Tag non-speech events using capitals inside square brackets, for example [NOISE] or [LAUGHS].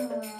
Uh, [LAUGHS]